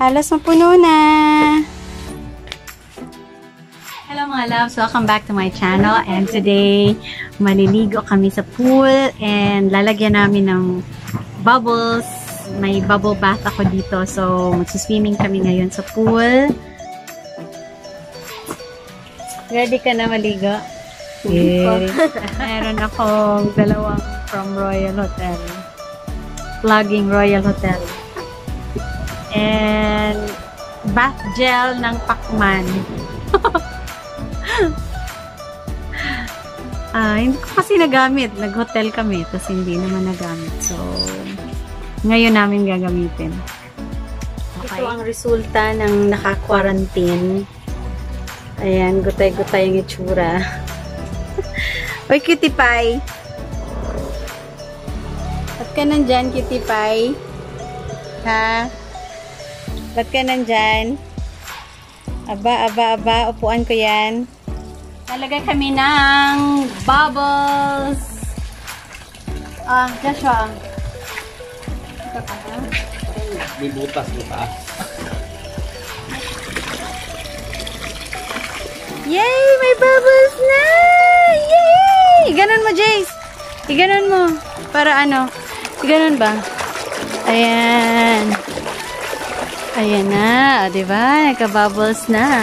Halos mapuno na. Hello mga loves! Welcome back to my channel. And today, maliligo kami sa pool and lalagyan namin ng bubbles. May bubble bath ako dito. So, magsiswimming kami ngayon sa pool. Ready ka na maligo? Yay! Meron akong dalawang from Royal Hotel. Plugging Royal Hotel. And bath gel ng Pacman. ah, hindi ko kasi nagamit. Nag-hotel kami, tapos hindi naman nagamit. So, ngayon namin gagamitin. Okay. Ito ang resulta ng naka-quarantine. Ayan, gutay-gutay yung itsura. Uy, cutie pie! Ba't ka nandyan, cutie pie? Ha? Ba't ka nandyan? Aba, aba, aba. Upuan ko yan. Nalagay kami ng bubbles. Ah, Joshua. Ito pa ha? May butas mo pa. Yay! May bubbles na! Yay! Ganon mo, Jace. Iganon mo. Para ano? Iganon ba? Ayan. Ayan na. O, diba? Nagka-bubbles na.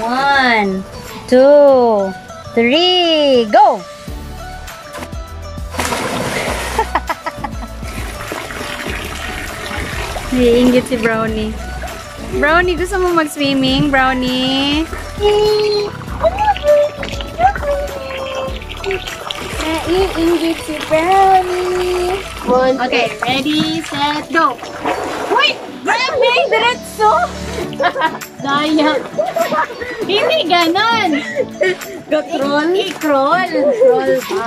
One, two, three, go! Naiingit si Brownie. Brownie, gusto mo mag-swimming? Brownie? Naiingit si Brownie. One, Okay, ready, set, go! Diretso! Daya! Hindi ganon! Katrol. I-crawl! Crawl pa.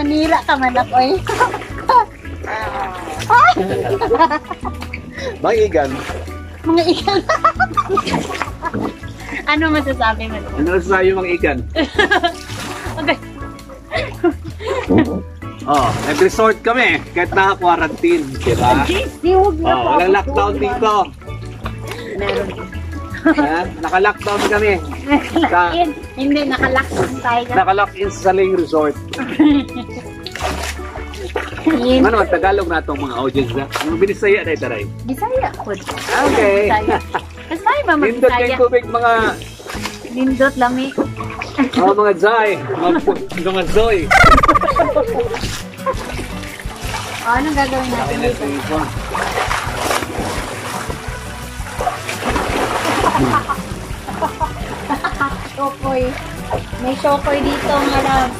Panira ka man ako eh. Mangigan. Mga ikan. ano masasabi mo? Ano sa iyo mga igan? Okay. Oh, nag-resort kami kahit naka-quarantine, di ba? Di, huwag na Oh, walang lockdown dito. Meron. Ha? Naka-lockdown kami. Sa, In, hindi, nakalock tayo. naka-lock in sa Saling Resort. In, Ano, Tagalog na itong mga audience na. Ang binisaya na itaray. Bisaya po. Okay. Kasi tayo ba mag-Bisaya? kayong tubig mga Lindot lami. Oh, mga Zay, mga, mga Zoy. O, anong gagawin natin dito? Shokoy. May shokoy dito, mga loves.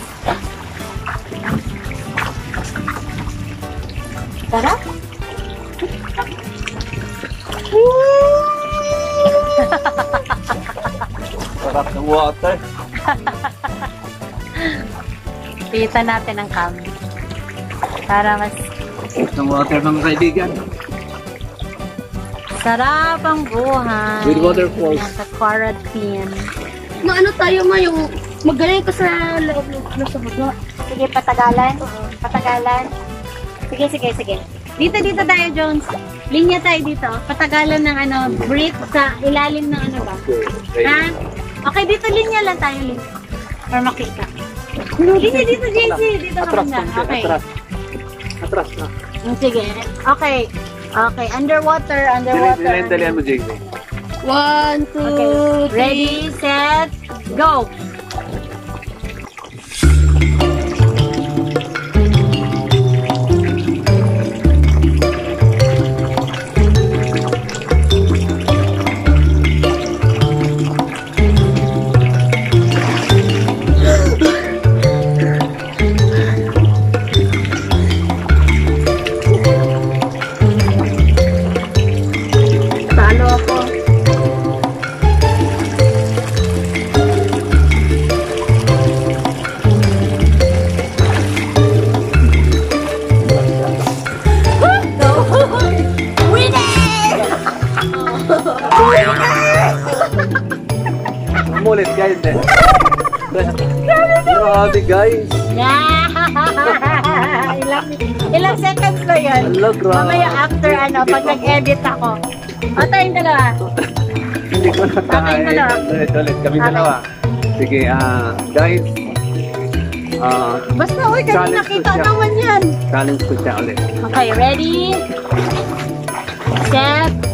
Tara. Sarap ng water. Kita natin ang cam. Para mas Ng water mga kaibigan. Sarap ang buhay. With waterfalls. Sa quarantine. Ma, ano tayo ma, yung magaling ka sa loob ng sa baba. Sige, patagalan. Patagalan. Sige, sige, sige. Dito, dito tayo, Jones. Linya tayo dito. Patagalan ng ano, breathe sa ilalim ng ano ba? Ha? Okay, dito linya lang tayo, linya. Para makita. Linya dito, JC. Dito ka Atras, muna. Okay. atras. Atras na. Sige. Okay. Okay, underwater, underwater. Dali-dali mo, JJ. One, two, Okay. three. Ready, set, go! Guys. Yeah! ilang, ilang seconds ba yun? Hello. Mamaya after ano, pag nag-edit ako. O, tayong dalawa. Hindi ko na kaya. dalawa. Ulit, ulit. Kami Okay. dalawa. Sige, ah, guys. Ah, Basta, uy, kasi Challenge nakita naman yan. challenge ko siya ulit. Okay, ready? Set.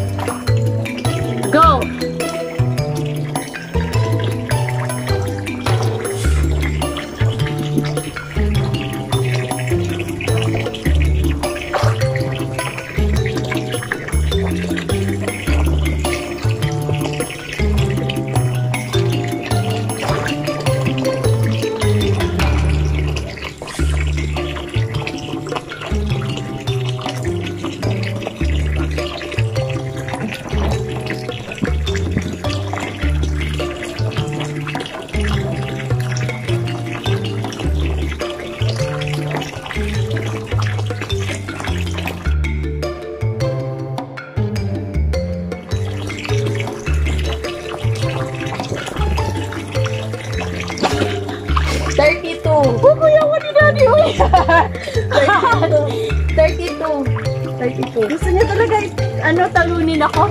Ano, talunin ako?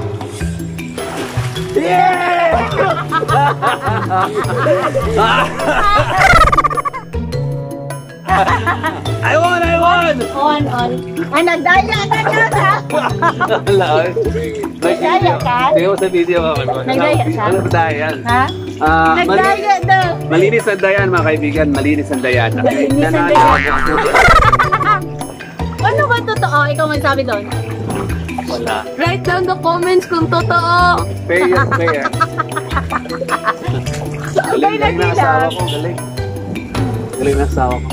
I won! I won! On, on. Ah, nagdaya ka ka! Wala. Nagdaya ka? Hindi mo sa video ako. Nagdaya siya? Ano ba dayan? Ha? Mali- Nagdaya daw! Malinis ang dayan, mga kaibigan. Malinis ang dayan. Malinis ang dayan. Ano ba totoo? Ikaw magsabi doon. Wala. Write down the comments kung totoo. Fair yan, fair. Galing, galing na asawa ko. Galing. Galing na asawa ko.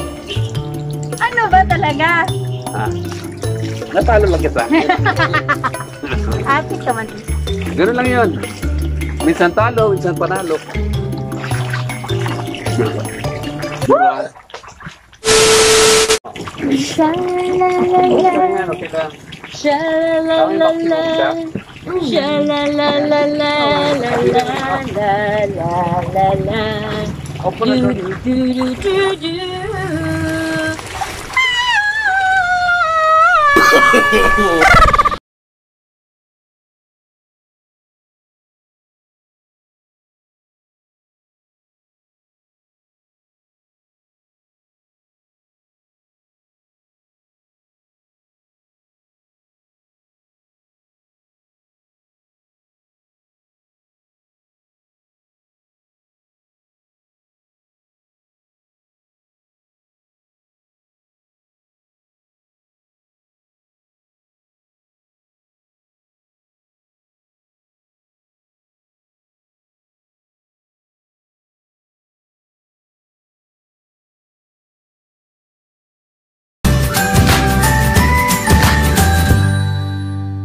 Ano ba talaga? Ah. Natalo lang kita. Happy ka man. Ganun lang yun. Minsan talo, minsan panalo. Sha la la la Sha la la la la la la la la la. Do do do do do. do.